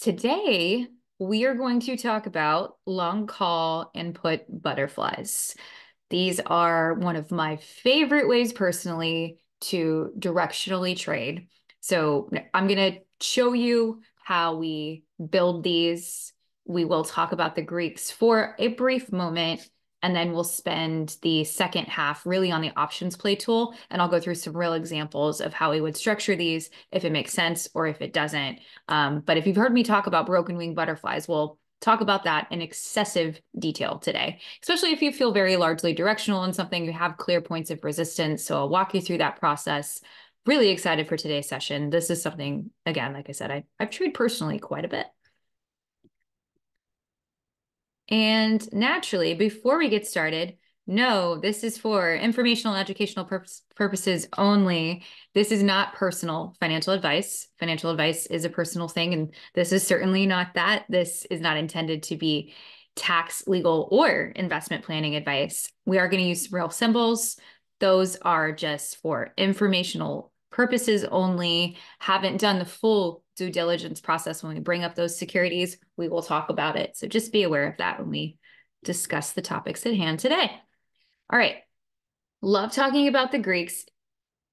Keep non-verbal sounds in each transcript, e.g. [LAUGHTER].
today we are going to talk about long call and put butterflies. These are one of my favorite ways personally to directionally trade. So I'm going to show you how we build these. We will talk about the Greeks for a brief moment and then we'll spend the second half really on the OptionsPlay tool. And I'll go through some real examples of how we would structure these if it makes sense or if it doesn't. Um, but if you've heard me talk about broken wing butterflies, we'll talk about that in excessive detail today, especially if you feel very largely directional in something, you have clear points of resistance. So I'll walk you through that process. Really excited for today's session. This is something, again, like I said, I, I've tried personally quite a bit. And naturally, before we get started, no, this is for informational and educational pur purposes only. This is not personal financial advice. Financial advice is a personal thing, and this is certainly not that. This is not intended to be tax, legal, or investment planning advice. We are going to use real symbols. Those are just for informational purposes only. Haven't done the full due diligence process when we bring up those securities, we will talk about it. So just be aware of that when we discuss the topics at hand today. All right. Love talking about the Greeks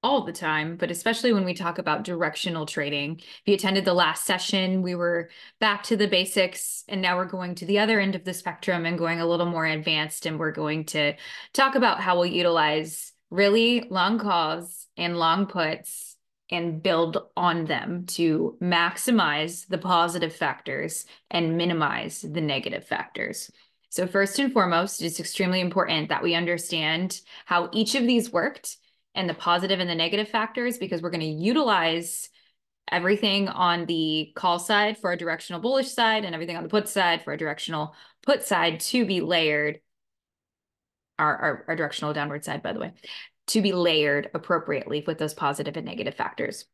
all the time, but especially when we talk about directional trading. If you attended the last session, we were back to the basics, and now we're going to the other end of the spectrum and going a little more advanced. And we're going to talk about how we'll utilize really long calls and long puts and build on them to maximize the positive factors and minimize the negative factors. So, first and foremost, it's extremely important that we understand how each of these worked and the positive and the negative factors because we're going to utilize everything on the call side for a directional bullish side and everything on the put side for a directional put side to be layered our, our, our directional downward side, by the way, to be layered appropriately with those positive and negative factors.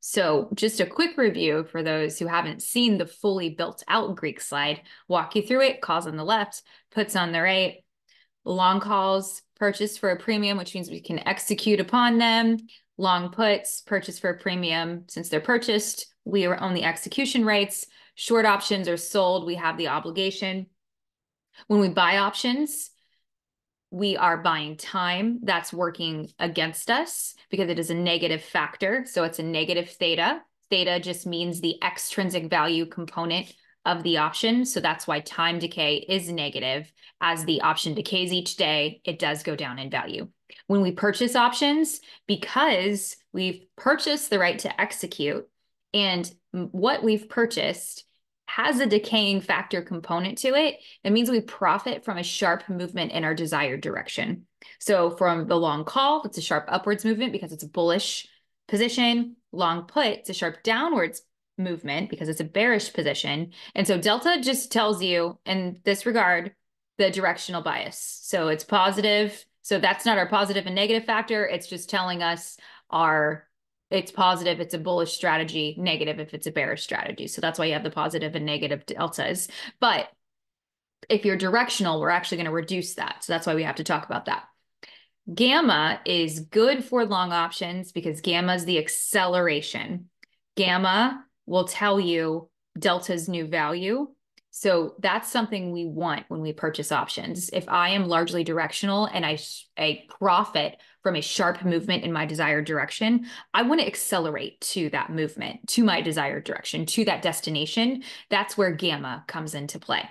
So, just a quick review for those who haven't seen the fully built out Greek slide, walk you through it. Calls on the left, puts on the right. Long calls purchased for a premium, which means we can execute upon them. Long puts purchased for a premium. Since they're purchased, we own the execution rights. Short options are sold, we have the obligation. When we buy options, we are buying time that's working against us because it is a negative factor. So it's a negative theta. Theta just means the extrinsic value component of the option. So that's why time decay is negative. As the option decays each day, it does go down in value. When we purchase options, because we've purchased the right to execute and what we've purchased has a decaying factor component to it, it means we profit from a sharp movement in our desired direction. So from the long call, it's a sharp upwards movement because it's a bullish position. Long put, it's a sharp downwards movement because it's a bearish position. And so delta just tells you in this regard the directional bias. So it's positive. So that's not our positive and negative factor. It's just telling us our it's positive, it's a bullish strategy, negative if it's a bearish strategy. So that's why you have the positive and negative deltas. But if you're directional, we're actually going to reduce that. So that's why we have to talk about that. Gamma is good for long options because gamma is the acceleration. Gamma will tell you delta's new value so that's something we want when we purchase options. If I am largely directional and I, I profit from a sharp movement in my desired direction, I want to accelerate to that movement, to my desired direction, to that destination. That's where gamma comes into play.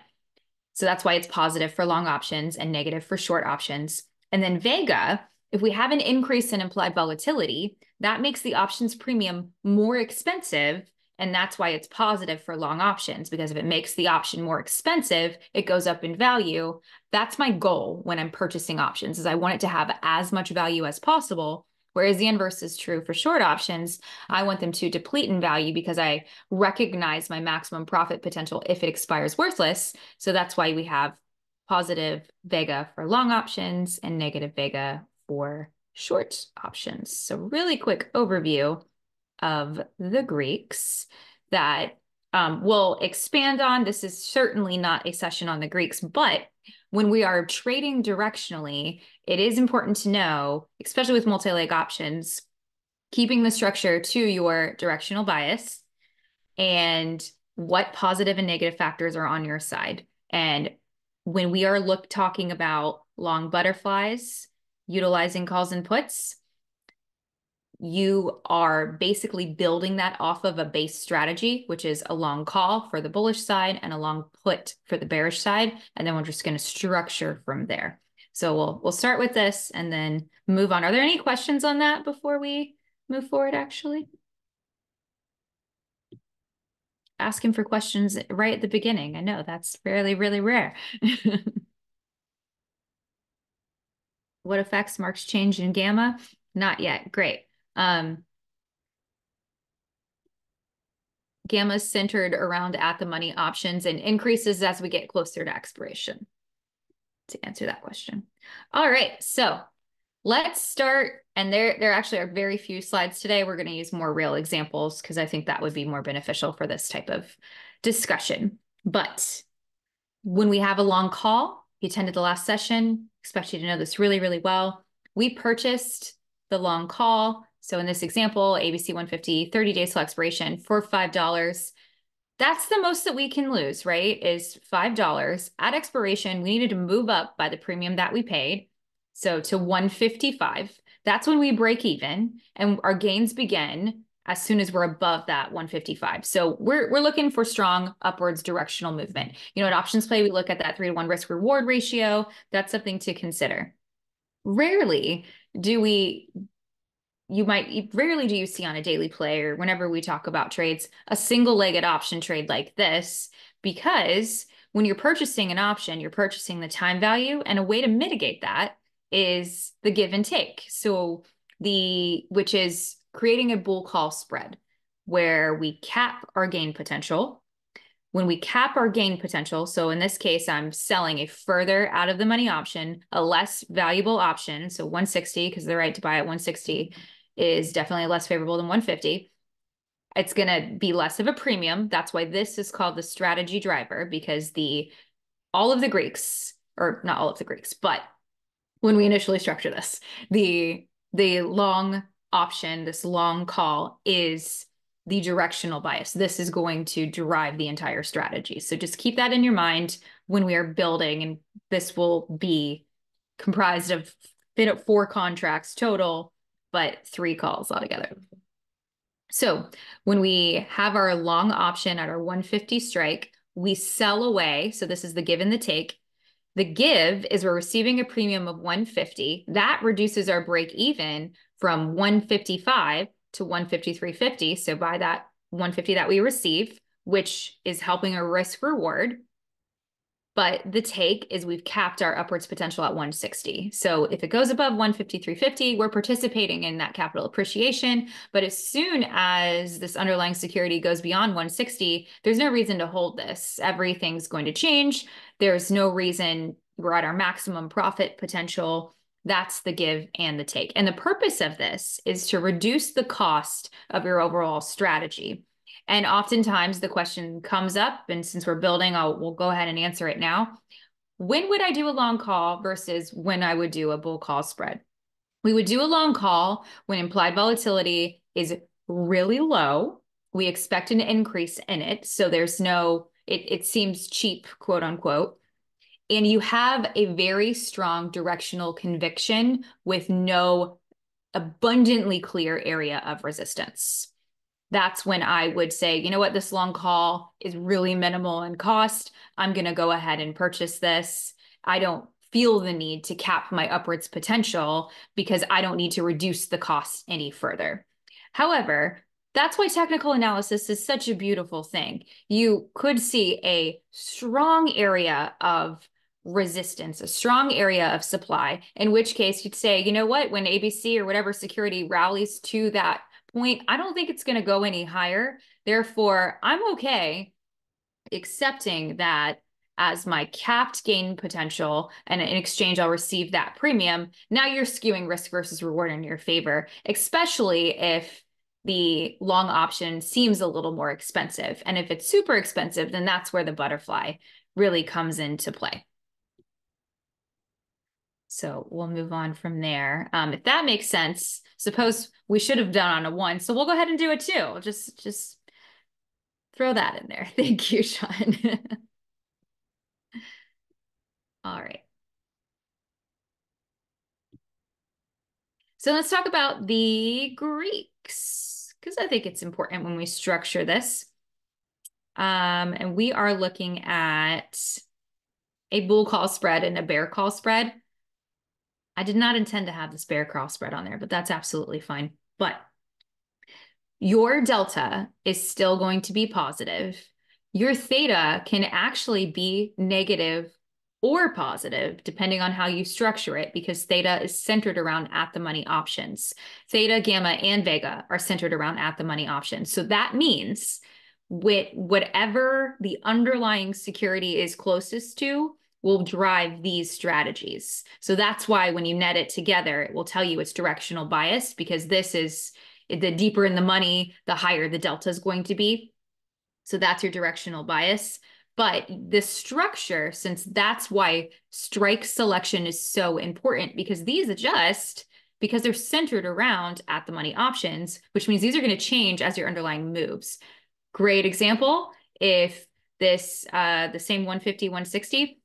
So that's why it's positive for long options and negative for short options. And then Vega, if we have an increase in implied volatility, that makes the options premium more expensive and that's why it's positive for long options because if it makes the option more expensive, it goes up in value. That's my goal when I'm purchasing options is I want it to have as much value as possible. Whereas the inverse is true for short options. I want them to deplete in value because I recognize my maximum profit potential if it expires worthless. So that's why we have positive vega for long options and negative vega for short options. So really quick overview of the Greeks that um, we'll expand on. This is certainly not a session on the Greeks, but when we are trading directionally, it is important to know, especially with multi leg options, keeping the structure to your directional bias and what positive and negative factors are on your side. And when we are look talking about long butterflies, utilizing calls and puts, you are basically building that off of a base strategy, which is a long call for the bullish side and a long put for the bearish side. And then we're just going to structure from there. So we'll we'll start with this and then move on. Are there any questions on that before we move forward actually? Asking for questions right at the beginning. I know that's really, really rare. [LAUGHS] what affects Mark's change in gamma? Not yet. Great. Um, gamma is centered around at the money options and increases as we get closer to expiration to answer that question. All right, so let's start. And there, there actually are very few slides today. We're going to use more real examples because I think that would be more beneficial for this type of discussion. But when we have a long call, you attended the last session, expect you to know this really, really well. We purchased the long call so in this example, ABC 150, 30 days till expiration for $5. That's the most that we can lose, right? Is $5. At expiration, we needed to move up by the premium that we paid. So to 155. That's when we break even and our gains begin as soon as we're above that 155. So we're we're looking for strong upwards directional movement. You know, at OptionsPlay, we look at that three to one risk reward ratio. That's something to consider. Rarely do we you might rarely do you see on a daily play or whenever we talk about trades a single legged option trade like this because when you're purchasing an option you're purchasing the time value and a way to mitigate that is the give and take. So the which is creating a bull call spread where we cap our gain potential. When we cap our gain potential, so in this case, I'm selling a further out of the money option, a less valuable option, so 160 because the right to buy at 160 is definitely less favorable than 150. It's going to be less of a premium. That's why this is called the strategy driver because the all of the Greeks or not all of the Greeks, but when we initially structure this, the the long option, this long call is the directional bias. This is going to drive the entire strategy. So just keep that in your mind when we are building, and this will be comprised of four contracts total but three calls altogether. So when we have our long option at our 150 strike, we sell away. So this is the give and the take. The give is we're receiving a premium of 150. That reduces our break even from 155 to 153.50. So by that 150 that we receive, which is helping our risk reward, but the take is we've capped our upwards potential at 160. So if it goes above 153.50, we're participating in that capital appreciation. But as soon as this underlying security goes beyond 160, there's no reason to hold this. Everything's going to change. There's no reason we're at our maximum profit potential. That's the give and the take. And the purpose of this is to reduce the cost of your overall strategy. And oftentimes the question comes up, and since we're building, I'll we'll go ahead and answer it now. When would I do a long call versus when I would do a bull call spread? We would do a long call when implied volatility is really low. We expect an increase in it. So there's no, it, it seems cheap, quote unquote. And you have a very strong directional conviction with no abundantly clear area of resistance that's when I would say, you know what, this long call is really minimal in cost. I'm going to go ahead and purchase this. I don't feel the need to cap my upwards potential because I don't need to reduce the cost any further. However, that's why technical analysis is such a beautiful thing. You could see a strong area of resistance, a strong area of supply, in which case you'd say, you know what, when ABC or whatever security rallies to that point. I don't think it's going to go any higher. Therefore, I'm okay accepting that as my capped gain potential and in exchange I'll receive that premium. Now you're skewing risk versus reward in your favor, especially if the long option seems a little more expensive. And if it's super expensive, then that's where the butterfly really comes into play. So we'll move on from there. Um, if that makes sense, suppose we should have done on a one. So we'll go ahead and do a two. Just, just throw that in there. [LAUGHS] Thank you, Sean. [LAUGHS] All right. So let's talk about the Greeks, because I think it's important when we structure this. Um, and we are looking at a bull call spread and a bear call spread. I did not intend to have this bear call spread on there, but that's absolutely fine. But your delta is still going to be positive. Your theta can actually be negative or positive, depending on how you structure it, because theta is centered around at the money options. Theta, gamma, and vega are centered around at the money options. So that means with whatever the underlying security is closest to will drive these strategies. So that's why when you net it together, it will tell you it's directional bias because this is the deeper in the money, the higher the delta is going to be. So that's your directional bias. But the structure, since that's why strike selection is so important, because these adjust because they're centered around at the money options, which means these are going to change as your underlying moves. Great example. If this, uh, the same 150, 160,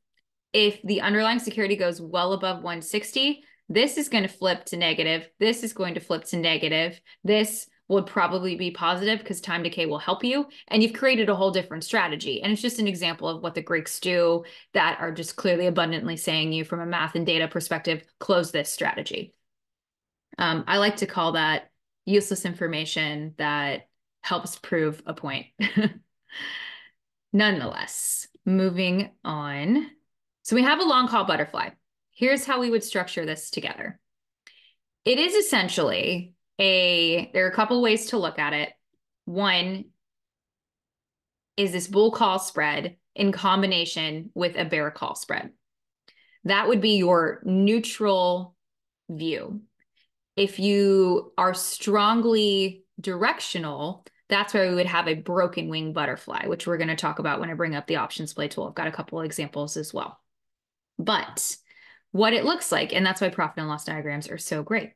if the underlying security goes well above 160, this is going to flip to negative. This is going to flip to negative. This would probably be positive because time decay will help you. And you've created a whole different strategy. And it's just an example of what the Greeks do that are just clearly abundantly saying you from a math and data perspective, close this strategy. Um, I like to call that useless information that helps prove a point. [LAUGHS] Nonetheless, moving on. So we have a long call butterfly. Here's how we would structure this together. It is essentially a, there are a couple ways to look at it. One is this bull call spread in combination with a bear call spread. That would be your neutral view. If you are strongly directional, that's where we would have a broken wing butterfly, which we're going to talk about when I bring up the OptionsPlay tool. I've got a couple examples as well. But what it looks like, and that's why profit and loss diagrams are so great.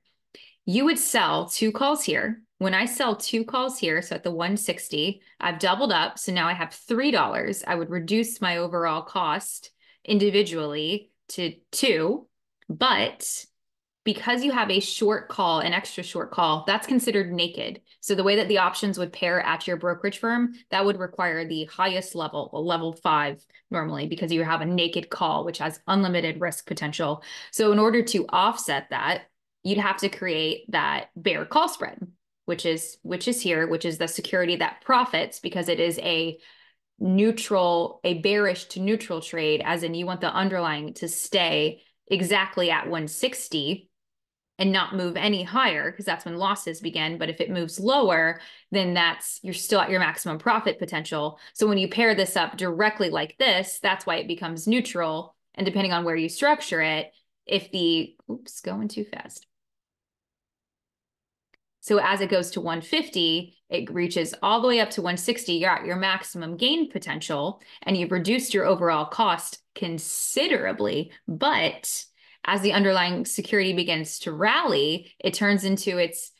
You would sell two calls here. When I sell two calls here, so at the 160, I've doubled up. So now I have $3. I would reduce my overall cost individually to two, but because you have a short call, an extra short call, that's considered naked. So the way that the options would pair at your brokerage firm, that would require the highest level, level five normally, because you have a naked call, which has unlimited risk potential. So in order to offset that, you'd have to create that bear call spread, which is which is here, which is the security that profits because it is a neutral, a bearish to neutral trade, as in you want the underlying to stay exactly at 160 and not move any higher because that's when losses begin. But if it moves lower, then that's you're still at your maximum profit potential. So when you pair this up directly like this, that's why it becomes neutral. And depending on where you structure it, if the oops, going too fast. So as it goes to 150, it reaches all the way up to 160. You're at your maximum gain potential and you've reduced your overall cost considerably. But as the underlying security begins to rally, it turns into its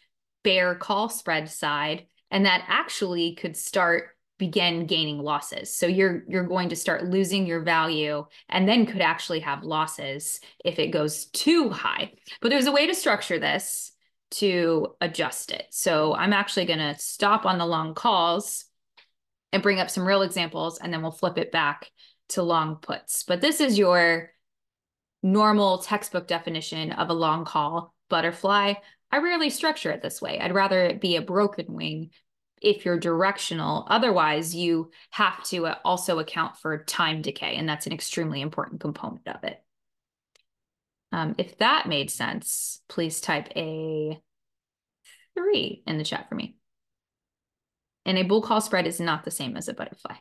bear call spread side. And that actually could start begin gaining losses. So you're you're going to start losing your value and then could actually have losses if it goes too high. But there's a way to structure this to adjust it. So I'm actually going to stop on the long calls and bring up some real examples and then we'll flip it back to long puts. But this is your normal textbook definition of a long call butterfly. I rarely structure it this way. I'd rather it be a broken wing if you're directional. Otherwise, you have to uh, also account for time decay, and that's an extremely important component of it. Um, if that made sense, please type a three in the chat for me. And a bull call spread is not the same as a butterfly,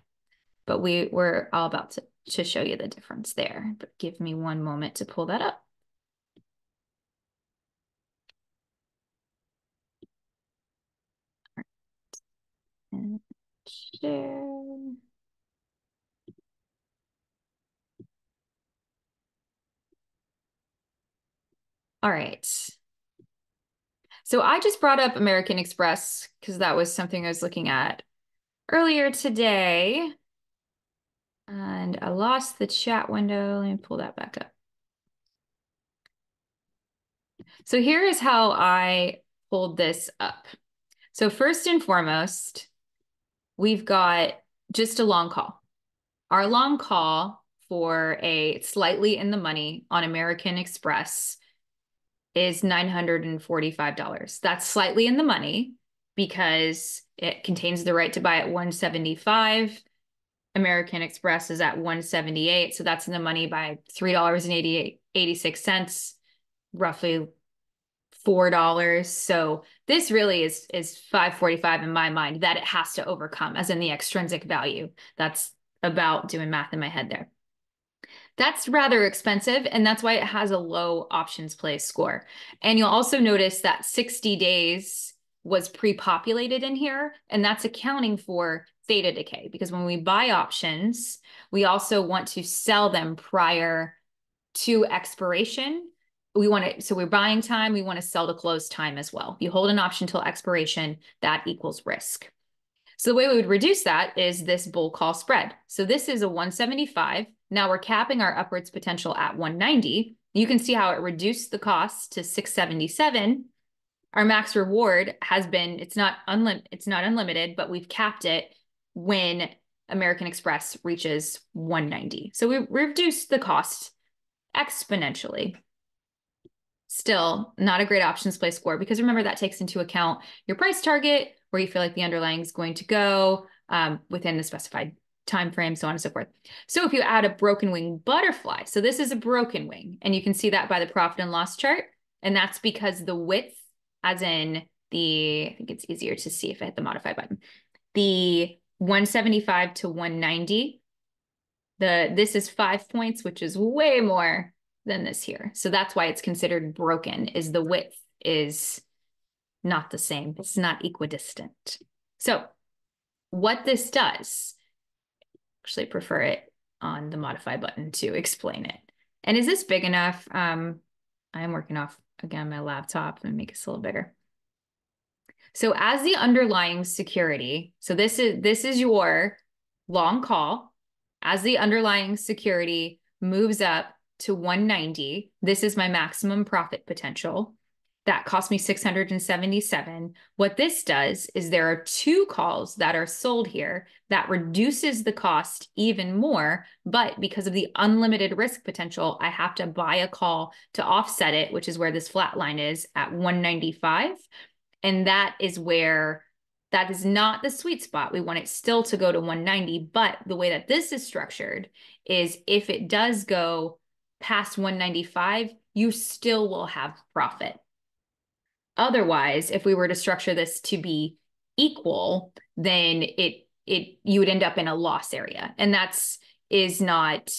but we were all about to to show you the difference there, but give me one moment to pull that up. And share. All right. So I just brought up American Express because that was something I was looking at earlier today. And I lost the chat window. Let me pull that back up. So here is how I pulled this up. So first and foremost, we've got just a long call. Our long call for a slightly in the money on American Express is $945. That's slightly in the money because it contains the right to buy at 175. American Express is at 178. So that's in the money by $3.86, roughly $4. So this really is is 545 in my mind that it has to overcome as in the extrinsic value. That's about doing math in my head there. That's rather expensive, and that's why it has a low OptionsPlay score. And you'll also notice that 60 days was pre-populated in here, and that's accounting for theta decay because when we buy options, we also want to sell them prior to expiration. We want to, so we're buying time, we want to sell to close time as well. You hold an option till expiration, that equals risk. So the way we would reduce that is this bull call spread. So this is a 175. Now we're capping our upwards potential at 190. You can see how it reduced the cost to 677. Our max reward has been, it's not unlimited, it's not unlimited, but we've capped it when American Express reaches 190. So we reduced the cost exponentially. Still not a great OptionsPlay score because remember that takes into account your price target, where you feel like the underlying is going to go um, within the specified time frame, so on and so forth. So if you add a broken wing butterfly, so this is a broken wing, and you can see that by the profit and loss chart, and that's because the width, as in the, I think it's easier to see if I hit the modify button, the 175 to 190, the this is five points, which is way more than this here. So that's why it's considered broken, is the width is not the same. It's not equidistant. So what this does, actually prefer it on the modify button to explain it. And is this big enough? Um, I'm working off, again, my laptop and make this a little bigger. So as the underlying security, so this is this is your long call. As the underlying security moves up to 190, this is my maximum profit potential. That cost me 677. What this does is there are two calls that are sold here that reduces the cost even more. But because of the unlimited risk potential, I have to buy a call to offset it, which is where this flat line is at 195. And that is where that is not the sweet spot. We want it still to go to 190. But the way that this is structured is if it does go past 195, you still will have profit. Otherwise, if we were to structure this to be equal, then it it you would end up in a loss area. And that's is not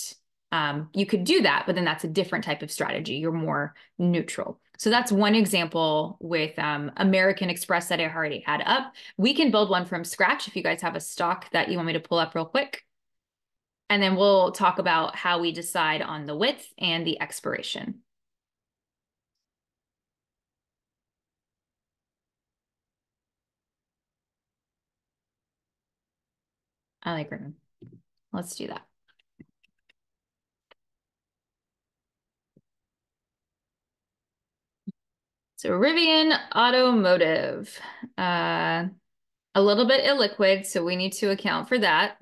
um, you could do that, but then that's a different type of strategy. You're more neutral. So that's one example with um, American Express that I already had up. We can build one from scratch if you guys have a stock that you want me to pull up real quick. And then we'll talk about how we decide on the width and the expiration. I like Rivian. Let's do that. So Rivian Automotive, uh, a little bit illiquid, so we need to account for that.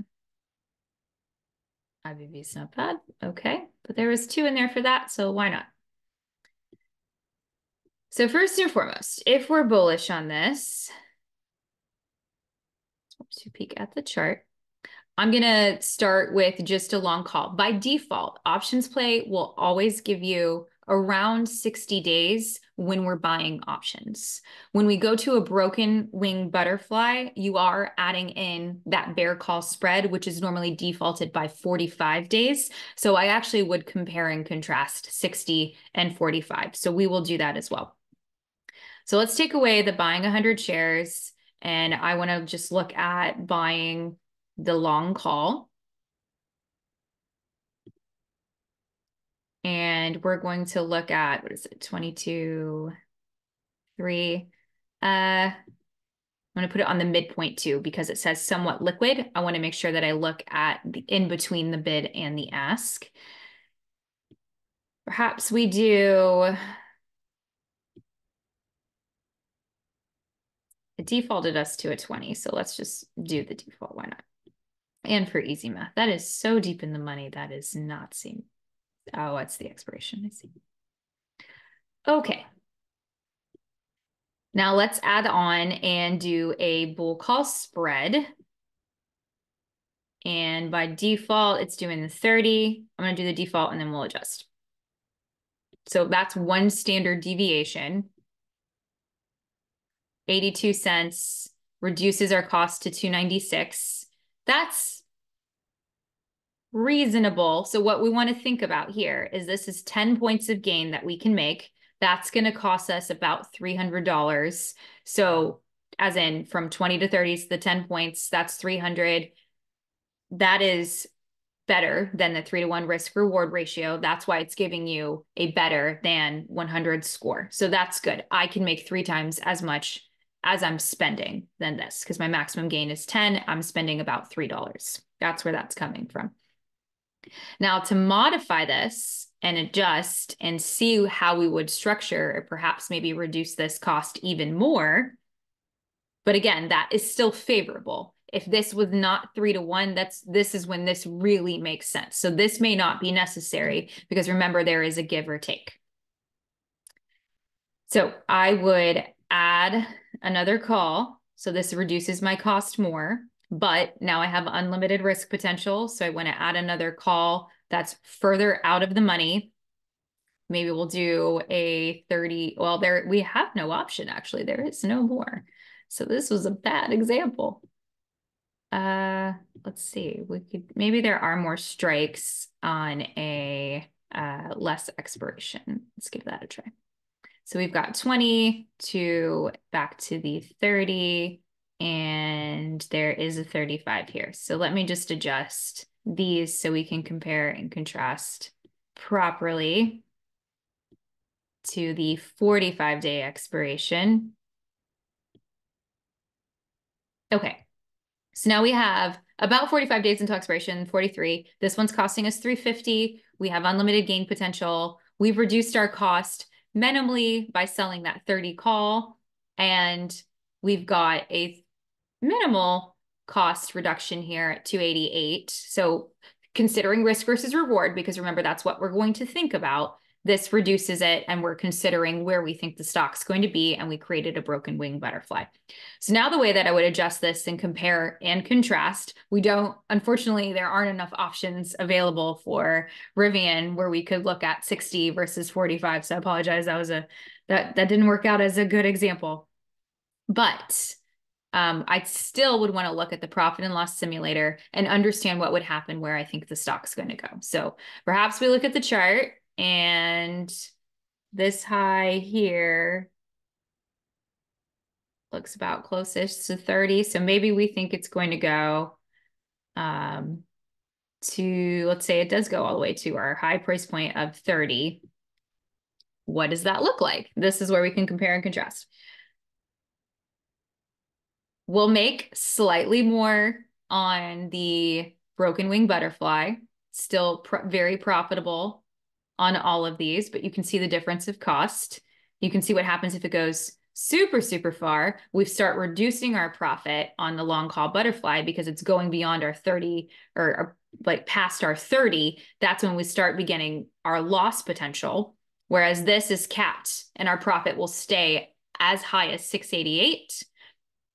IBV is not bad. Okay, but there was two in there for that, so why not? So first and foremost, if we're bullish on this, to peek at the chart. I'm going to start with just a long call. By default, OptionsPlay will always give you around 60 days when we're buying options. When we go to a broken wing butterfly, you are adding in that bear call spread, which is normally defaulted by 45 days. So I actually would compare and contrast 60 and 45. So we will do that as well. So let's take away the buying 100 shares. And I want to just look at buying the long call. And we're going to look at, what is it, 22, 3. Uh, I'm going to put it on the midpoint too because it says somewhat liquid. I want to make sure that I look at the in between the bid and the ask. Perhaps we do it defaulted us to a 20. So let's just do the default. Why not? And for easy math, that is so deep in the money. That is not seen. Oh, it's the expiration. I see. Okay. Now let's add on and do a bull call spread. And by default, it's doing the 30. I'm going to do the default and then we'll adjust. So that's one standard deviation. 82 cents reduces our cost to 296. That's reasonable. So what we want to think about here is this is 10 points of gain that we can make. That's going to cost us about $300. So as in from 20 to 30 is the 10 points, that's 300. That is better than the three to one risk reward ratio. That's why it's giving you a better than 100 score. So that's good. I can make three times as much as I'm spending than this because my maximum gain is 10. I'm spending about $3. That's where that's coming from. Now to modify this, and adjust and see how we would structure or perhaps maybe reduce this cost even more. But again, that is still favorable. If this was not three to one, that's this is when this really makes sense. So this may not be necessary because remember there is a give or take. So I would add another call. So this reduces my cost more, but now I have unlimited risk potential. So I want to add another call that's further out of the money. Maybe we'll do a 30. Well, there we have no option actually. There is no more. So this was a bad example. Uh, let's see. We could maybe there are more strikes on a uh, less expiration. Let's give that a try. So we've got 20 to back to the 30 and there is a 35 here. So let me just adjust these so we can compare and contrast properly to the 45 day expiration. Okay, so now we have about 45 days until expiration, 43. This one's costing us 350. We have unlimited gain potential. We've reduced our cost minimally by selling that 30 call. And we've got a minimal cost reduction here at 288. So considering risk versus reward, because remember, that's what we're going to think about. This reduces it, and we're considering where we think the stock's going to be, and we created a broken wing butterfly. So now the way that I would adjust this and compare and contrast, we don't, unfortunately, there aren't enough options available for Rivian where we could look at 60 versus 45. So I apologize. That was a that that didn't work out as a good example. But um, I still would want to look at the profit and loss simulator and understand what would happen where I think the stock's going to go. So perhaps we look at the chart and this high here looks about closest to 30. So maybe we think it's going to go um, to, let's say it does go all the way to our high price point of 30. What does that look like? This is where we can compare and contrast. We'll make slightly more on the broken wing butterfly, still pr very profitable on all of these, but you can see the difference of cost. You can see what happens if it goes super, super far. We start reducing our profit on the long call butterfly because it's going beyond our 30 or, or like past our 30. That's when we start beginning our loss potential. Whereas this is capped and our profit will stay as high as 688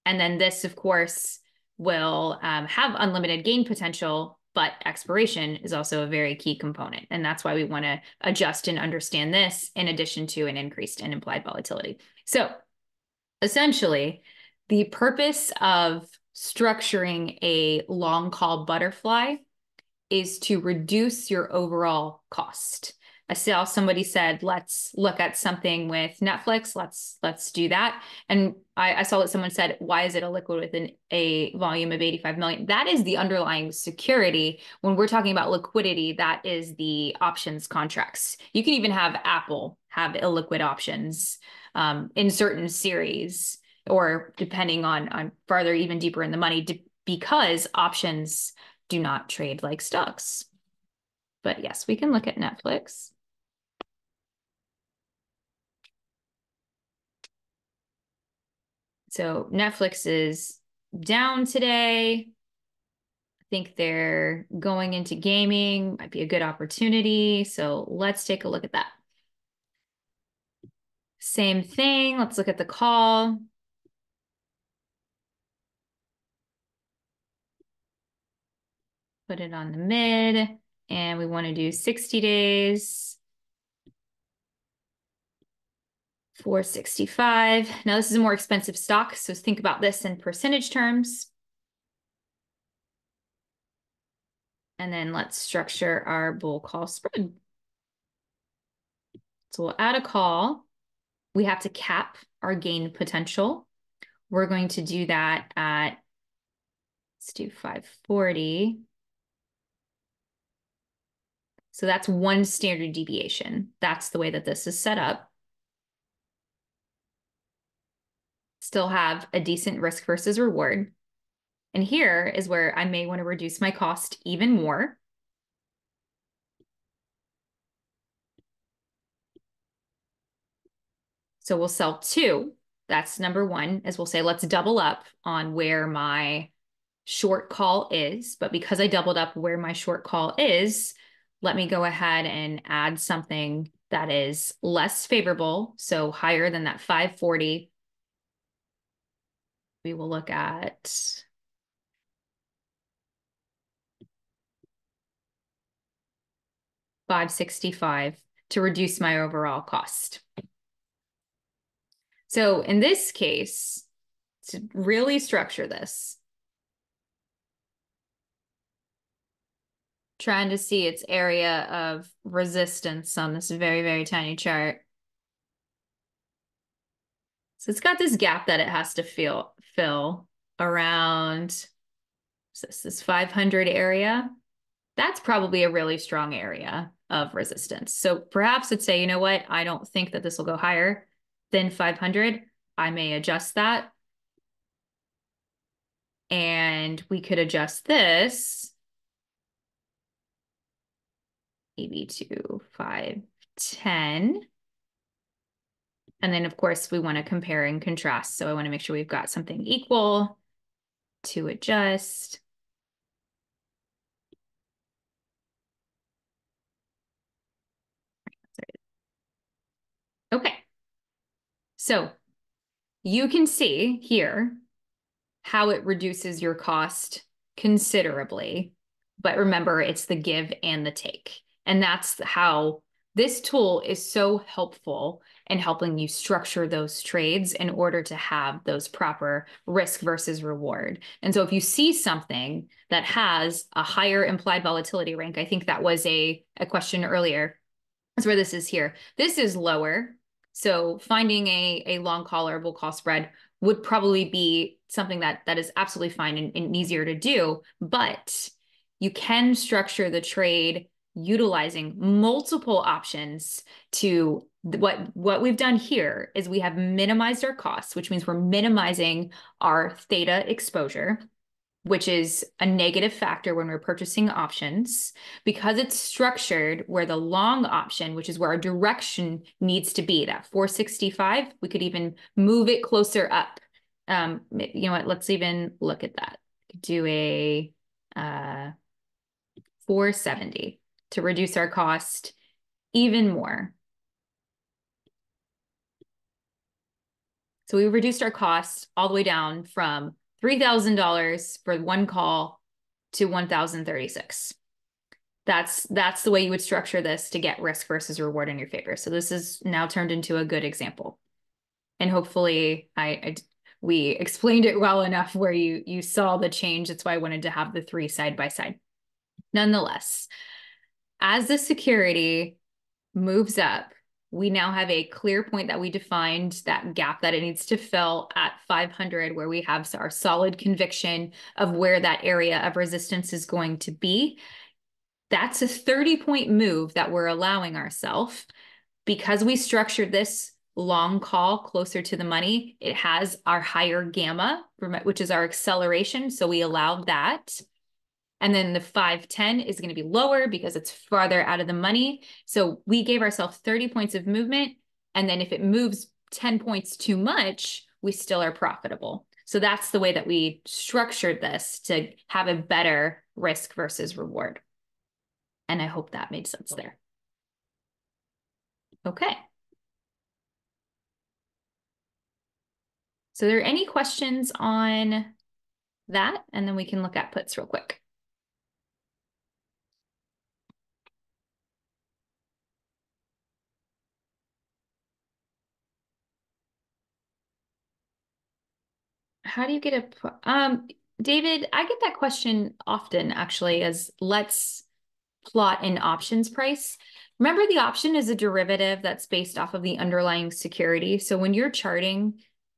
and then this, of course, will um, have unlimited gain potential, but expiration is also a very key component. And that's why we want to adjust and understand this in addition to an increased and implied volatility. So essentially, the purpose of structuring a long call butterfly is to reduce your overall cost. I saw somebody said, let's look at something with Netflix. Let's let's do that. And I, I saw that someone said, why is it a liquid with an, a volume of 85 million? That is the underlying security. When we're talking about liquidity, that is the options contracts. You can even have Apple have illiquid options um, in certain series. or depending on on farther even deeper in the money because options do not trade like stocks. But yes, we can look at Netflix. So Netflix is down today. I think they're going into gaming, might be a good opportunity. So let's take a look at that. Same thing. Let's look at the call. Put it on the mid and we want to do 60 days. 465. Now this is a more expensive stock, so think about this in percentage terms. And then let's structure our bull call spread. So we'll add a call. We have to cap our gain potential. We're going to do that at, let's do 540. So that's one standard deviation. That's the way that this is set up. Still have a decent risk versus reward. And here is where I may want to reduce my cost even more. So we'll sell two. That's number one, as we'll say, let's double up on where my short call is. But because I doubled up where my short call is, let me go ahead and add something that is less favorable, so higher than that 540. We will look at Five sixty-five to reduce my overall cost. So in this case, to really structure this, trying to see its area of resistance on this very, very tiny chart. So it's got this gap that it has to feel, fill around this, this 500 area. That's probably a really strong area of resistance. So perhaps it's say, you know what, I don't think that this will go higher than 500. I may adjust that. And we could adjust this maybe to 510. And then, of course, we want to compare and contrast. So I want to make sure we've got something equal to adjust. Okay. So you can see here how it reduces your cost considerably. But remember, it's the give and the take. And that's how this tool is so helpful in helping you structure those trades in order to have those proper risk versus reward. And so if you see something that has a higher implied volatility rank, I think that was a, a question earlier. That's where this is here. This is lower. So finding a, a long call or bull call spread would probably be something that that is absolutely fine and, and easier to do. But you can structure the trade utilizing multiple options to what what we've done here is we have minimized our costs which means we're minimizing our theta exposure which is a negative factor when we're purchasing options. Because it's structured where the long option which is where our direction needs to be that 465 we could even move it closer up. Um you know what? Let's even look at that. Do a uh 470 to reduce our cost even more. So we reduced our cost all the way down from $3,000 for one call to 1,036. That's that's the way you would structure this to get risk versus reward in your favor. So this is now turned into a good example. And hopefully I, I we explained it well enough where you you saw the change. That's why I wanted to have the three side by side. Nonetheless, as the security moves up, we now have a clear point that we defined that gap that it needs to fill at 500 where we have our solid conviction of where that area of resistance is going to be that's a 30 point move that we're allowing ourselves because we structured this long call closer to the money, it has our higher gamma, which is our acceleration. So we allow that. And then the 510 is going to be lower because it's farther out of the money. So we gave ourselves 30 points of movement. And then if it moves 10 points too much, we still are profitable. So that's the way that we structured this to have a better risk versus reward. And I hope that made sense there. Okay. So are there any questions on that? And then we can look at puts real quick. How do you get a um David, I get that question often actually as let's plot an options price. Remember the option is a derivative that's based off of the underlying security. So when you're charting,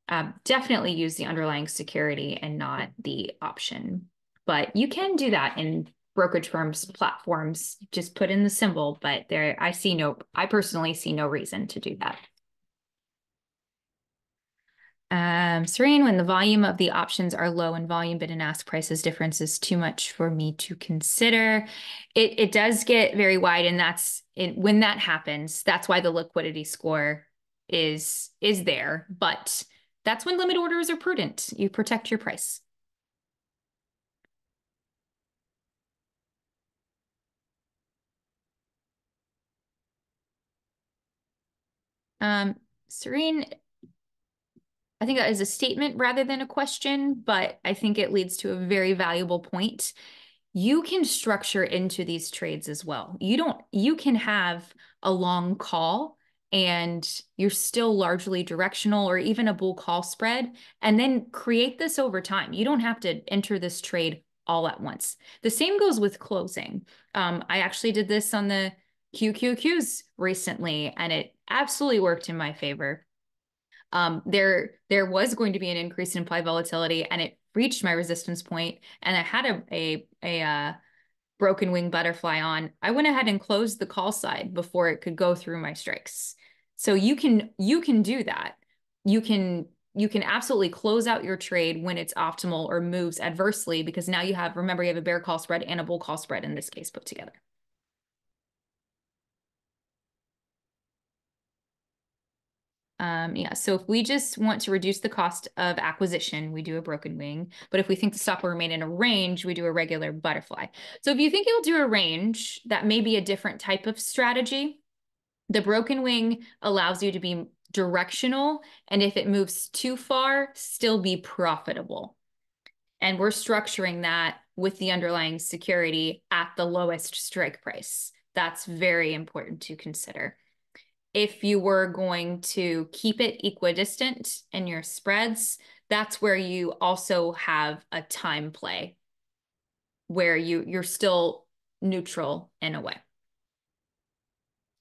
um, definitely use the underlying security and not the option. But you can do that in brokerage firms platforms, just put in the symbol, but there I see no, I personally see no reason to do that. Um, Serene, when the volume of the options are low and volume bid and ask prices difference is too much for me to consider. It, it does get very wide and that's it, when that happens, that's why the liquidity score is, is there. But that's when limit orders are prudent. You protect your price. Um, Serene, I think that is a statement rather than a question, but I think it leads to a very valuable point. You can structure into these trades as well. You don't, you can have a long call and you're still largely directional or even a bull call spread, and then create this over time. You don't have to enter this trade all at once. The same goes with closing. Um, I actually did this on the QQQs recently, and it absolutely worked in my favor um, there there was going to be an increase in implied volatility, and it reached my resistance point, and I had a a a uh, broken wing butterfly on. I went ahead and closed the call side before it could go through my strikes. So you can you can do that. You can you can absolutely close out your trade when it's optimal or moves adversely because now you have remember you have a bear call spread and a bull call spread in this case put together. Um, yeah, so if we just want to reduce the cost of acquisition, we do a broken wing. But if we think the stock will remain in a range, we do a regular butterfly. So if you think you'll do a range, that may be a different type of strategy. The broken wing allows you to be directional, and if it moves too far, still be profitable. And we're structuring that with the underlying security at the lowest strike price. That's very important to consider if you were going to keep it equidistant in your spreads, that's where you also have a time play where you you're still neutral in a way.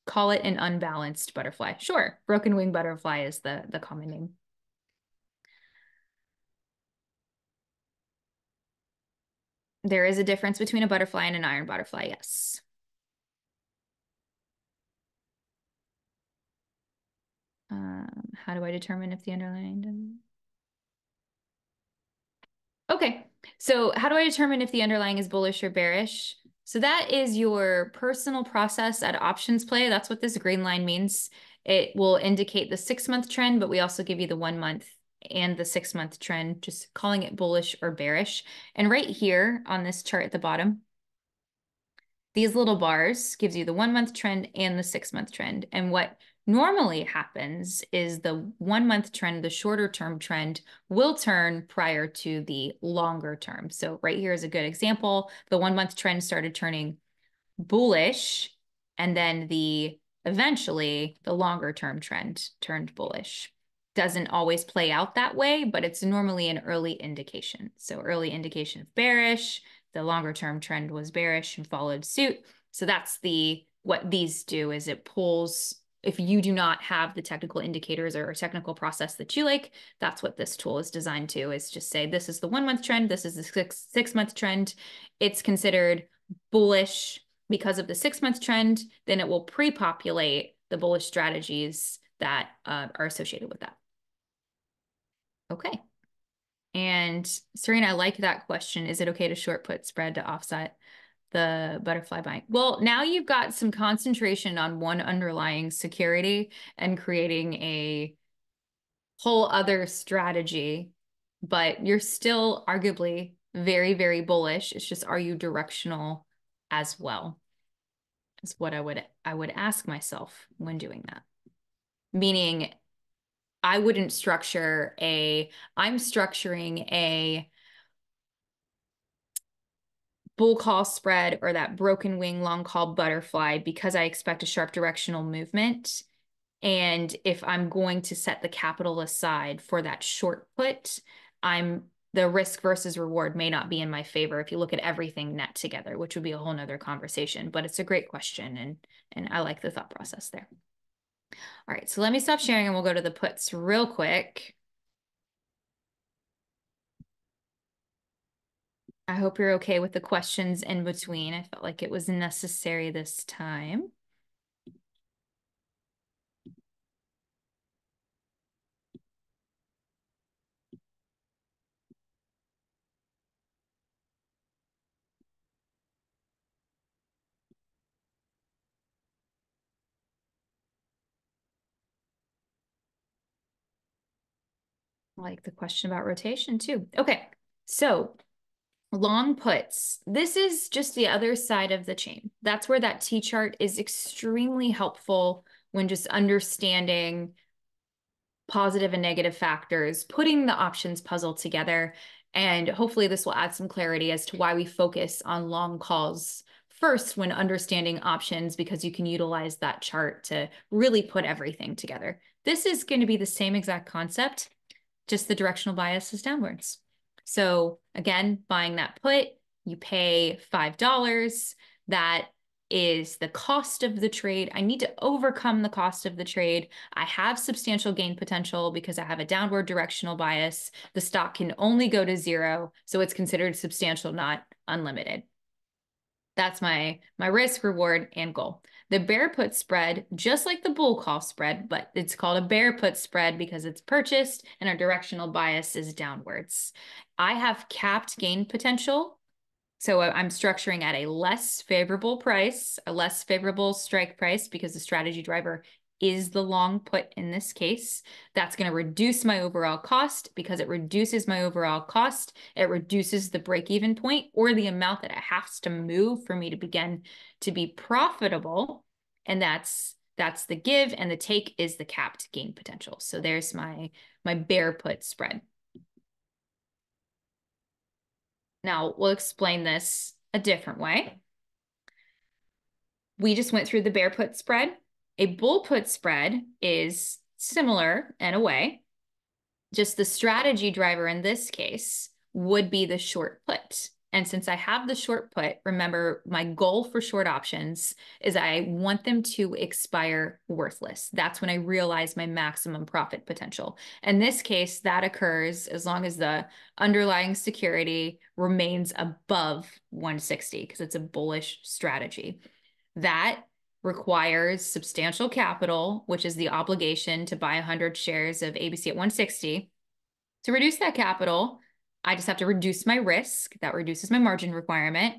Call it an unbalanced butterfly. Sure, broken wing butterfly is the the common name. There is a difference between a butterfly and an iron butterfly, yes. Um, how do I determine if the underlying? Okay, so how do I determine if the underlying is bullish or bearish? So that is your personal process at OptionsPlay. That's what this green line means. It will indicate the six month trend, but we also give you the one month and the six month trend, just calling it bullish or bearish. And right here on this chart at the bottom, these little bars gives you the one month trend and the six month trend. And what normally happens is the one month trend, the shorter term trend will turn prior to the longer term. So right here is a good example. The one month trend started turning bullish and then the eventually the longer term trend turned bullish. Doesn't always play out that way, but it's normally an early indication. So early indication of bearish, the longer term trend was bearish and followed suit. So that's the what these do is it pulls if you do not have the technical indicators or technical process that you like, that's what this tool is designed to is just say, this is the one month trend, this is the six, six month trend. It's considered bullish because of the six month trend, then it will pre-populate the bullish strategies that uh, are associated with that. Okay. And Serena, I like that question. Is it okay to short put spread to offset the butterfly buying? Well, now you've got some concentration on one underlying security and creating a whole other strategy, but you're still arguably very, very bullish. It's just, are you directional as well? Is what I would I would ask myself when doing that. Meaning I wouldn't structure a, I'm structuring a bull call spread or that broken wing long call butterfly because I expect a sharp directional movement. And if I'm going to set the capital aside for that short put, I'm the risk versus reward may not be in my favor if you look at everything net together, which would be a whole nother conversation. But it's a great question and and I like the thought process there. All right, so let me stop sharing and we'll go to the puts real quick. I hope you're okay with the questions in between. I felt like it was necessary this time. like the question about rotation too. Okay, so long puts. This is just the other side of the chain. That's where that T chart is extremely helpful when just understanding positive and negative factors, putting the options puzzle together. And hopefully this will add some clarity as to why we focus on long calls first when understanding options because you can utilize that chart to really put everything together. This is going to be the same exact concept just the directional bias is downwards. So again, buying that put, you pay $5. That is the cost of the trade. I need to overcome the cost of the trade. I have substantial gain potential because I have a downward directional bias. The stock can only go to zero, so it's considered substantial, not unlimited. That's my my risk, reward, and goal. The bear put spread, just like the bull call spread, but it's called a bear put spread because it's purchased and our directional bias is downwards. I have capped gain potential. So I'm structuring at a less favorable price, a less favorable strike price because the strategy driver is the long put in this case. That's going to reduce my overall cost because it reduces my overall cost. It reduces the break even point or the amount that it has to move for me to begin to be profitable. And that's that's the give and the take is the capped gain potential. So there's my my bear put spread. Now we'll explain this a different way. We just went through the bear put spread a bull put spread is similar in a way. Just the strategy driver in this case would be the short put. And since I have the short put, remember my goal for short options is I want them to expire worthless. That's when I realize my maximum profit potential. In this case, that occurs as long as the underlying security remains above 160 because it's a bullish strategy. That requires substantial capital, which is the obligation to buy 100 shares of ABC at 160. To reduce that capital, I just have to reduce my risk. That reduces my margin requirement.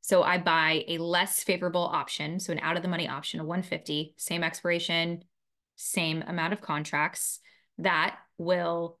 So I buy a less favorable option, so an out of the money option, a 150, same expiration, same amount of contracts. That will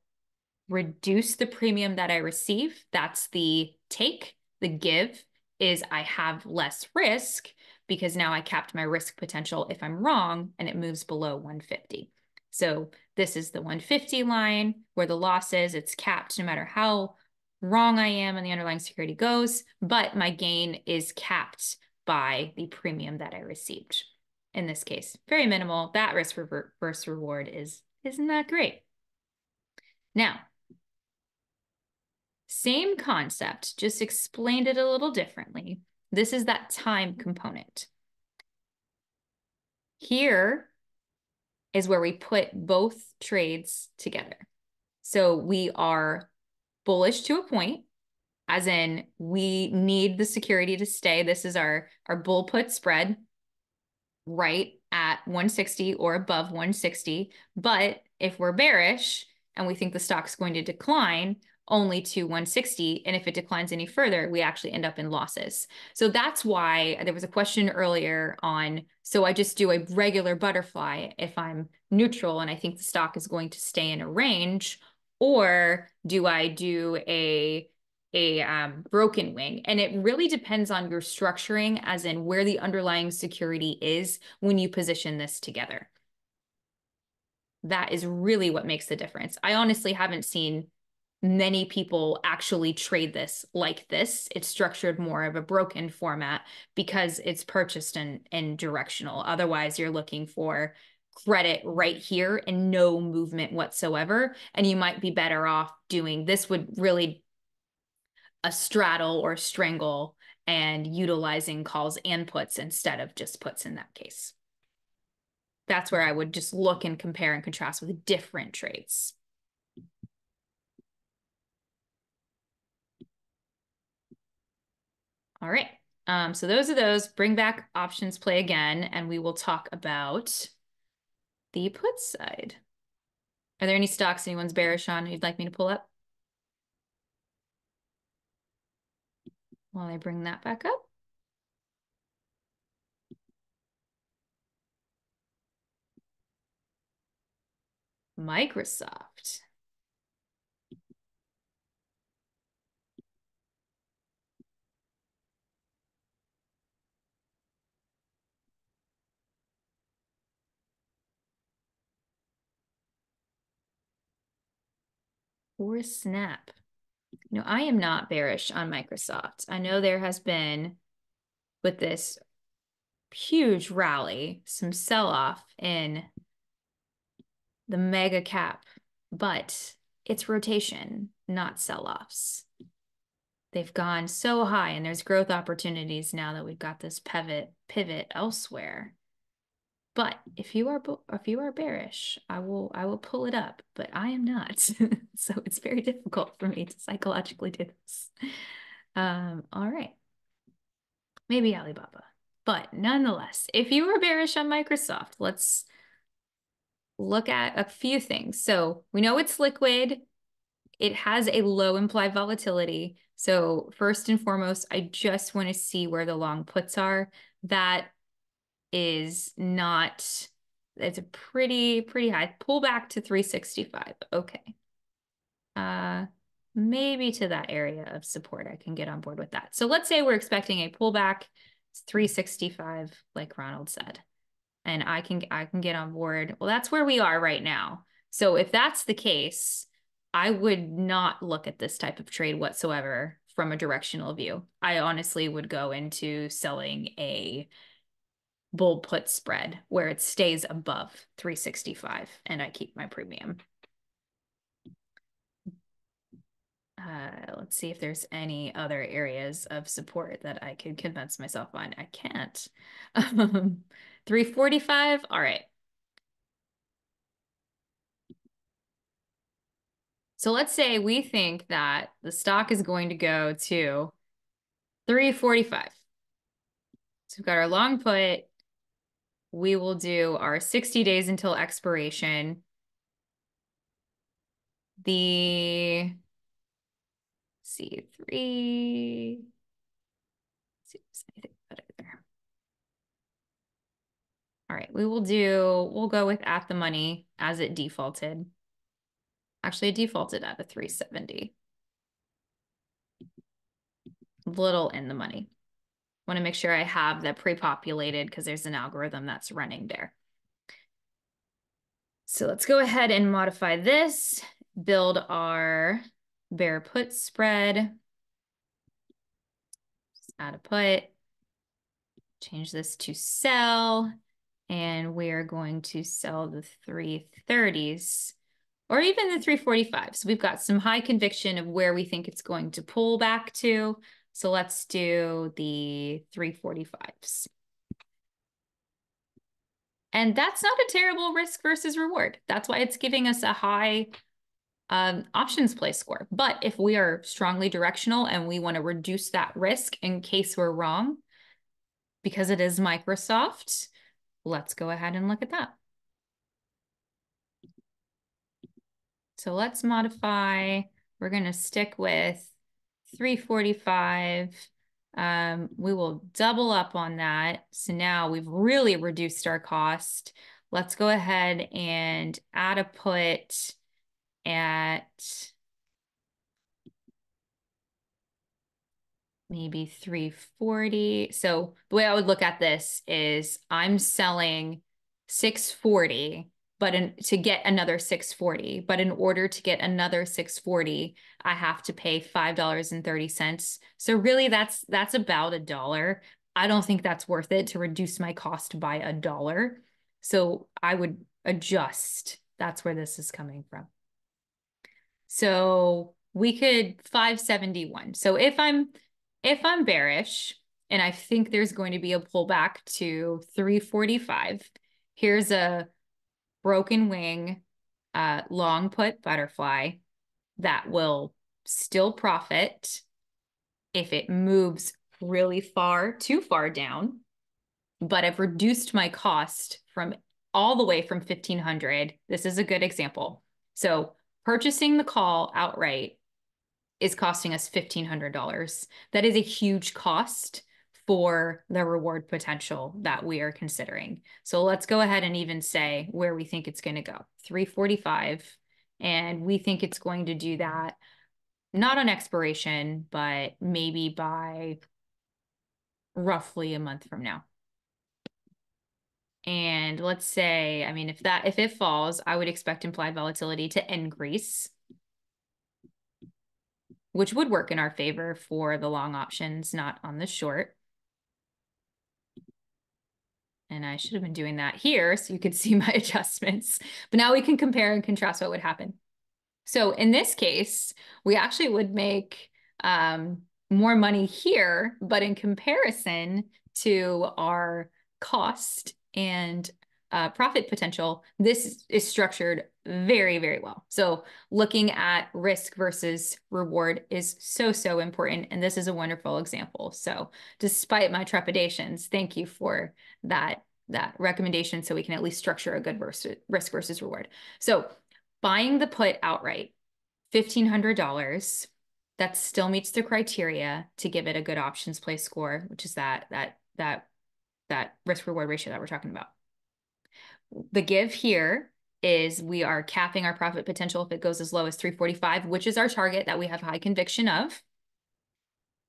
reduce the premium that I receive. That's the take. The give is I have less risk because now I capped my risk potential if I'm wrong and it moves below 150. So this is the 150 line where the loss is, it's capped no matter how wrong I am and the underlying security goes, but my gain is capped by the premium that I received. In this case, very minimal. That risk reverse reward is, is not that great. Now, same concept, just explained it a little differently. This is that time component. Here is where we put both trades together. So we are bullish to a point, as in we need the security to stay. This is our, our bull put spread. right at 160 or above 160. But if we're bearish and we think the stock's going to decline, only to 160. And if it declines any further, we actually end up in losses. So that's why there was a question earlier on. So I just do a regular butterfly if I'm neutral and I think the stock is going to stay in a range, or do I do a a um, broken wing. And it really depends on your structuring, as in where the underlying security is when you position this together. That is really what makes the difference. I honestly haven't seen many people actually trade this like this. It's structured more of a broken format because it's purchased and in directional. Otherwise, you're looking for credit right here and no movement whatsoever. And you might be better off doing this would really a straddle or strangle and utilizing calls and puts instead of just puts in that case. That's where I would just look and compare and contrast with different trades. All right. Um, so those are those. Bring back OptionsPlay again, and we will talk about the put side. Are there any stocks anyone's bearish on you'd like me to pull up? While I bring that back up. Microsoft. Or Snap. You know, I am not bearish on Microsoft. I know there has been, with this huge rally, some sell off in the mega cap, but it's rotation, not sell offs. They've gone so high, and there's growth opportunities now that we've got this pivot pivot elsewhere. But if you are if you are bearish, I will I will pull it up, but I am not. [LAUGHS] so it's very difficult for me to psychologically do this. Um, all right. Maybe Alibaba. But nonetheless, if you are bearish on Microsoft, let's look at a few things. So we know it's liquid. It has a low implied volatility. So first and foremost, I just want to see where the long puts are. That is not it's a pretty pretty high pullback to 365 okay. Uh maybe to that area of support i can get on board with that. So let's say we're expecting a pullback it's 365 like ronald said and i can i can get on board. Well that's where we are right now. So if that's the case i would not look at this type of trade whatsoever from a directional view. I honestly would go into selling a bull put spread where it stays above 365 and I keep my premium. Uh, let's see if there's any other areas of support that I could convince myself on. I can't. [LAUGHS] Um, 345. All right. So let's say we think that the stock is going to go to 345. So we've got our long put we will do our 60 days until expiration. The C3. see if there. All right, we will do, we'll go with at the money as it defaulted. Actually, it defaulted at a 370. Little in the money want to make sure I have that pre-populated because there's an algorithm that's running there. So let's go ahead and modify this, build our bear put spread, Just add a put, change this to sell, and we're going to sell the 330s or even the 345. So we've got some high conviction of where we think it's going to pull back to. So let's do the 345s. And that's not a terrible risk versus reward. That's why it's giving us a high um, OptionsPlay score. But if we are strongly directional and we want to reduce that risk in case we're wrong, because it is Microsoft, let's go ahead and look at that. So let's modify, we're gonna stick with 345. Um, we will double up on that. So now we've really reduced our cost. Let's go ahead and add a put at maybe 340. So the way I would look at this is I'm selling 640 but in, to get another 640 but in order to get another 640 i have to pay $5.30 so really that's that's about a dollar. I don't think that's worth it to reduce my cost by a dollar. So i would adjust. That's where this is coming from. So we could 571 so if i'm if i'm bearish and i think there's going to be a pullback to 345 here's a broken wing, uh, long put butterfly that will still profit if it moves really far, too far down. But I've reduced my cost from all the way from 1500. This is a good example. So purchasing the call outright is costing us $1,500. That is a huge cost for the reward potential that we are considering. So let's go ahead and even say where we think it's going to go 345. And we think it's going to do that not on expiration, but maybe by roughly a month from now. And let's say, I mean, if that if it falls, I would expect implied volatility to increase, which would work in our favor for the long options, not on the short. And I should have been doing that here so you could [LAUGHS] see my adjustments. But now we can compare and contrast what would happen. So in this case, we actually would make um, more money here, but in comparison to our cost and uh, profit potential, this is structured very, very well. So looking at risk versus reward is so, so important. And this is a wonderful example. So despite my trepidations, thank you for that, that recommendation so we can at least structure a good versus, risk versus reward. So buying the put outright, $1,500, that still meets the criteria to give it a good OptionsPlay score, which is that, that, that, that risk reward ratio that we're talking about the give here is we are capping our profit potential if it goes as low as 345, which is our target that we have high conviction of.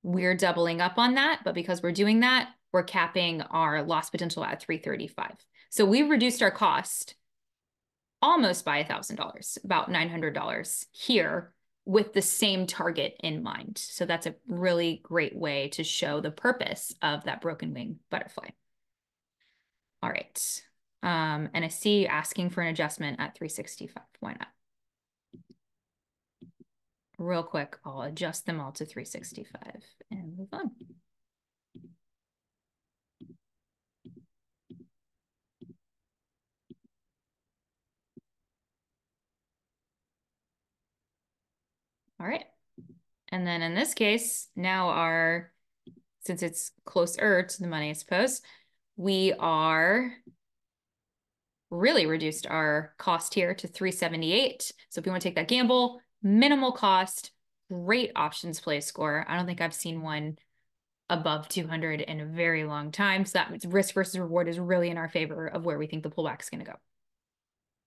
We're doubling up on that, but because we're doing that, we're capping our loss potential at 335. So we've reduced our cost almost by $1,000, about $900 here with the same target in mind. So that's a really great way to show the purpose of that broken wing butterfly. All right. Um, and I see you asking for an adjustment at 365. Why not? Real quick, I'll adjust them all to 365 and move on. All right. And then in this case, now our, since it's closer to the money, I suppose, we are really reduced our cost here to 378. So if you want to take that gamble, minimal cost, great OptionsPlay score. I don't think I've seen one above 200 in a very long time. So that risk versus reward is really in our favor of where we think the pullback is going to go.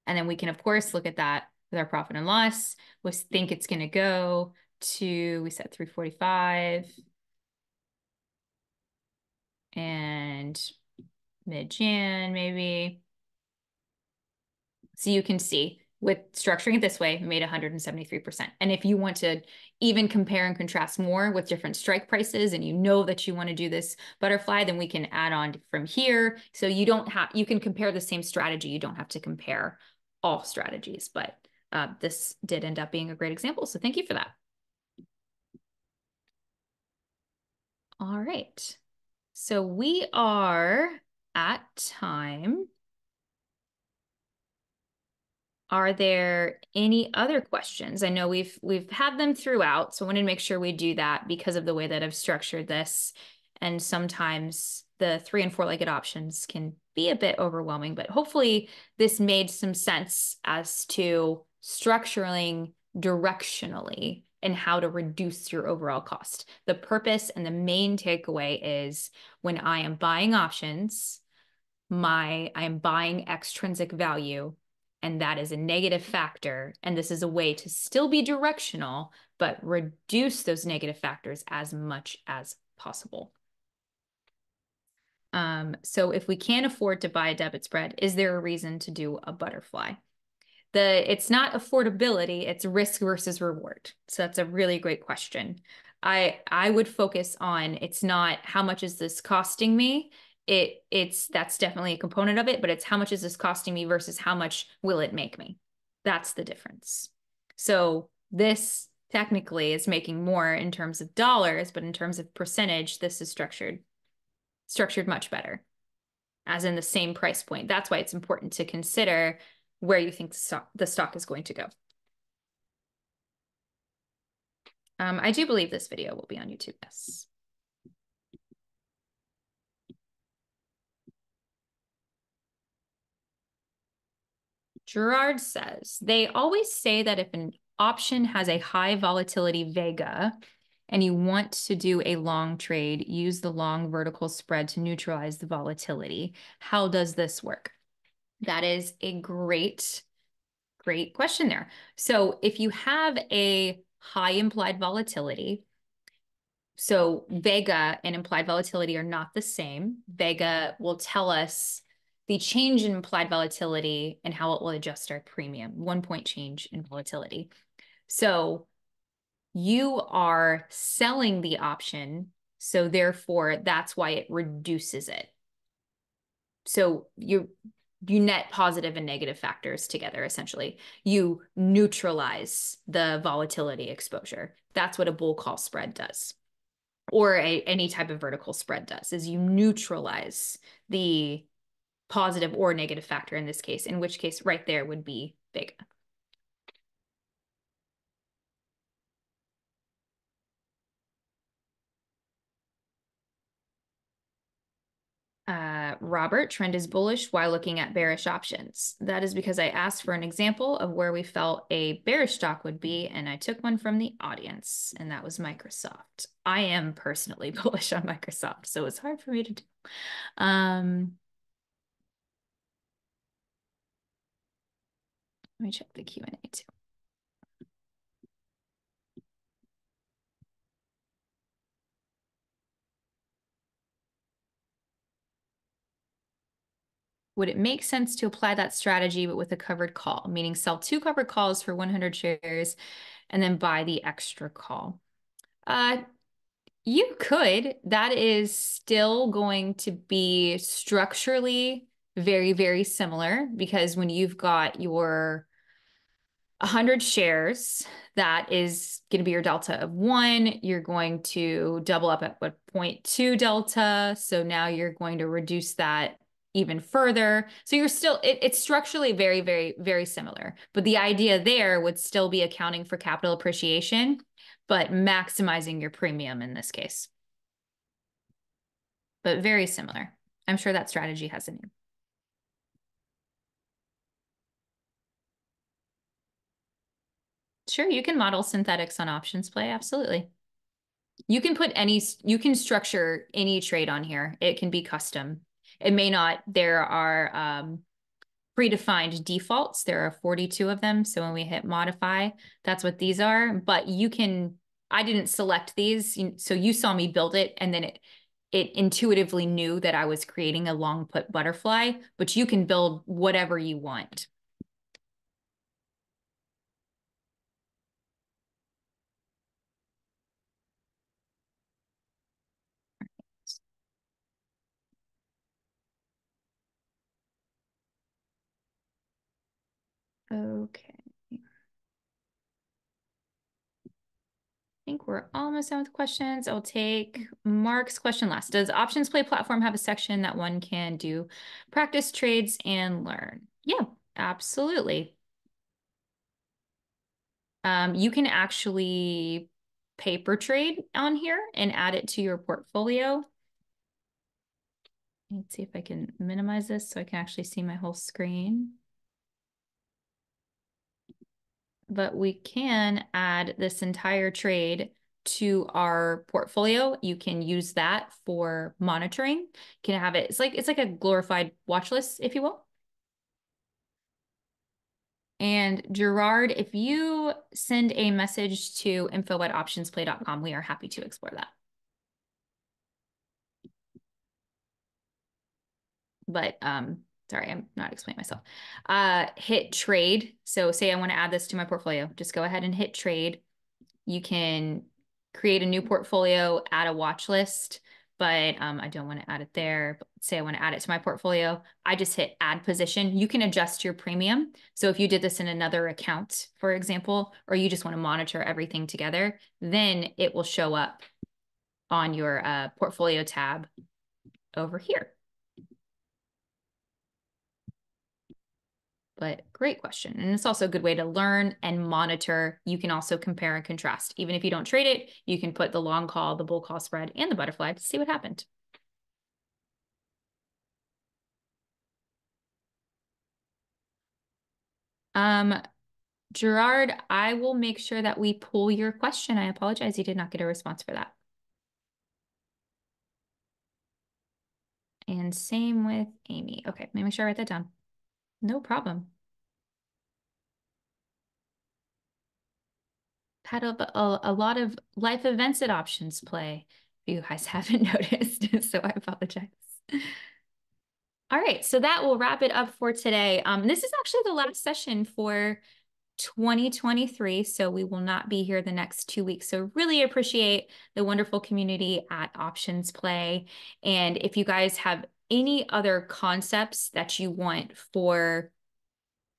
And then we can, of course, look at that with our profit and loss. We think it's going to go to, we set 345 and mid-Jan maybe. So you can see with structuring it this way, made 173%. And if you want to even compare and contrast more with different strike prices and you know that you want to do this butterfly, then we can add on from here. So you don't have, you can compare the same strategy. You don't have to compare all strategies, but uh, this did end up being a great example. So thank you for that. All right. So we are at time. Are there any other questions? I know we've we've had them throughout, so I wanted to make sure we do that because of the way that I've structured this. And sometimes the three and four legged options can be a bit overwhelming, but hopefully this made some sense as to structuring directionally and how to reduce your overall cost. The purpose and the main takeaway is when I am buying options, my I am buying extrinsic value and that is a negative factor and this is a way to still be directional but reduce those negative factors as much as possible. Um, so if we can't afford to buy a debit spread, is there a reason to do a butterfly? The it's not affordability, it's risk versus reward. So that's a really great question. I I would focus on it's not how much is this costing me? It it's that's definitely a component of it, but it's how much is this costing me versus how much will it make me? That's the difference. So this technically is making more in terms of dollars, but in terms of percentage, this is structured structured much better as in the same price point. That's why it's important to consider where you think the stock, is going to go. Um, I do believe this video will be on YouTube, yes. Gerard says, they always say that if an option has a high volatility vega and you want to do a long trade, use the long vertical spread to neutralize the volatility. How does this work? That is a great, great question there. So if you have a high implied volatility, so Vega and implied volatility are not the same. Vega will tell us the change in implied volatility and how it will adjust our premium, one point change in volatility. So you are selling the option. So therefore, that's why it reduces it. So you you net positive and negative factors together essentially you neutralize the volatility exposure that's what a bull call spread does or a, any type of vertical spread does is you neutralize the positive or negative factor in this case in which case right there would be vega Uh, Robert, trend is bullish while looking at bearish options. That is because I asked for an example of where we felt a bearish stock would be, and I took one from the audience, and that was Microsoft. I am personally [LAUGHS] bullish on Microsoft, so it's hard for me to do. Um, let me check the Q&A too. would it make sense to apply that strategy but with a covered call, meaning sell two covered calls for 100 shares and then buy the extra call? Uh, you could. That is still going to be structurally very, very similar because when you've got your 100 shares, that is going to be your delta of one. You're going to double up at what 0.2 delta. So now you're going to reduce that even further. So you're still, it, it's structurally very, very, very similar. But the idea there would still be accounting for capital appreciation, but maximizing your premium in this case. But very similar. I'm sure that strategy has a name. Sure, you can model synthetics on OptionsPlay. Absolutely. You can put any, you can structure any trade on here. It can be custom. It may not, there are um, predefined defaults. There are 42 of them. So when we hit modify, that's what these are. But you can, I didn't select these. So you saw me build it and then it, it intuitively knew that I was creating a long put butterfly, but you can build whatever you want. Okay. I think we're almost done with questions. I'll take Mark's question last. Does OptionsPlay platform have a section that one can do practice trades and learn? Yeah, absolutely. Um, you can actually paper trade on here and add it to your portfolio. Let's see if I can minimize this so I can actually see my whole screen. But we can add this entire trade to our portfolio. You can use that for monitoring. You can have it, it's like it's like a glorified watch list, if you will. And Gerard, if you send a message to info at optionsplay.com, we are happy to explore that. But um, sorry, I'm not explaining myself. Uh, hit trade. So say I want to add this to my portfolio, just go ahead and hit trade. You can create a new portfolio, add a watch list, but um, I don't want to add it there. Say I want to add it to my portfolio. I just hit add position. You can adjust your premium. So if you did this in another account, for example, or you just want to monitor everything together, then it will show up on your uh, portfolio tab over here. But great question. And it's also a good way to learn and monitor. You can also compare and contrast. Even if you don't trade it, you can put the long call, the bull call spread, and the butterfly to see what happened. Um, Gerard, I will make sure that we pull your question. I apologize you did not get a response for that. And same with Amy. Okay, let me make sure I write that down. No problem. Had a, a, a lot of life events at OptionsPlay. If you guys [LAUGHS] haven't noticed, [LAUGHS] so I apologize. All right, so that will wrap it up for today. Um, this is actually the last session for 2023, so we will not be here the next two weeks. So really appreciate the wonderful community at OptionsPlay. And if you guys have any other concepts that you want for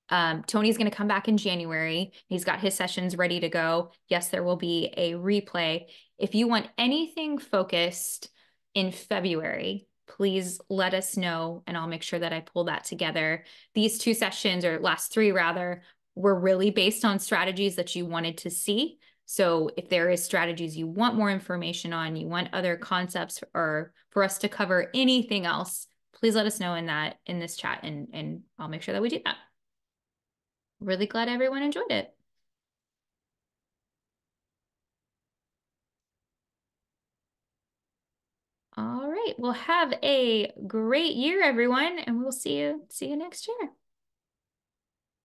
um, Tony's going to come back in January. He's got his sessions ready to go. Yes, there will be a replay. If you want anything focused in February, please let us know and I'll make sure that I pull that together. These two sessions, or last three rather, were really based on strategies that you wanted to see. So if there is strategies you want more information on, you want other concepts or for us to cover anything else, please let us know in that in this chat and, and I'll make sure that we do that. Really glad everyone enjoyed it. All right. Well, have a great year, everyone, and we'll see you see you next year.